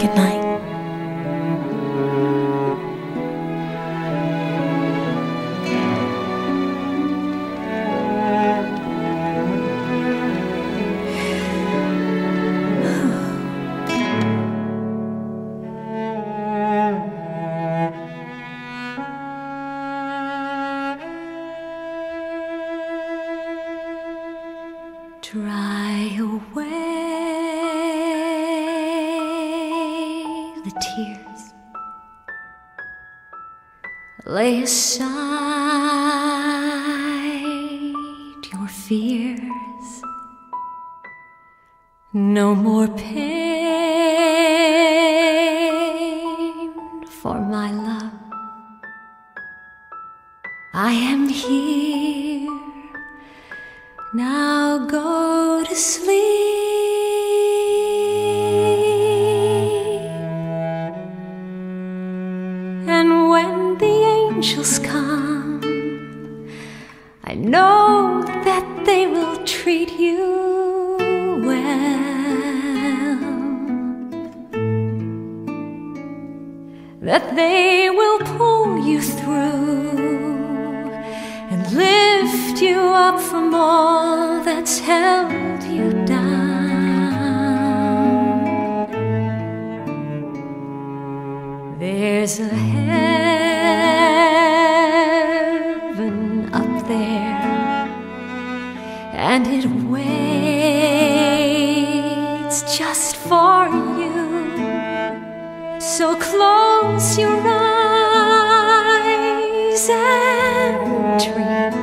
Good night. Dry Lay aside your fears. No more pain for my love. I am here. Now go to sleep. Angels come, I know that they will treat you well. That they will pull you through and lift you up from all that's held So close your eyes and dream,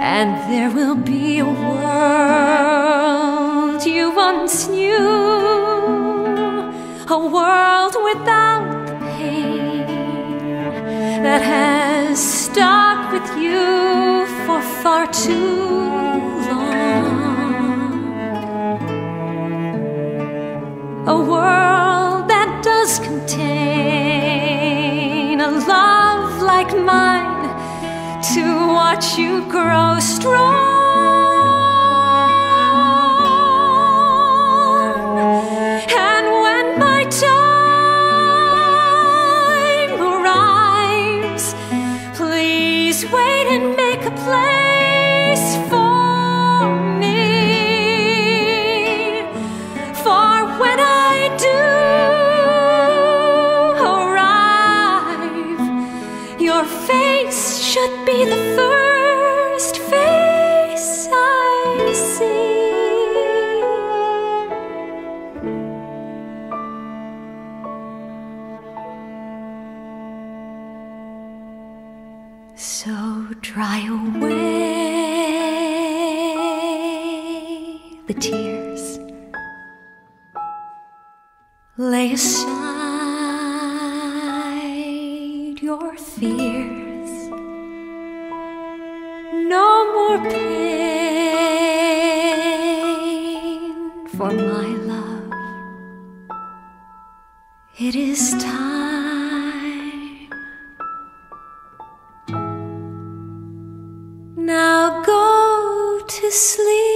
and there will be a world you once knew, a world without the pain that has stuck with you for far too love like mine to watch you grow strong. And when my time arrives, please wait and make a place face should be the first face I see. So dry away the tears. Lay aside your fears. No more pain for my love. It is time. Now go to sleep.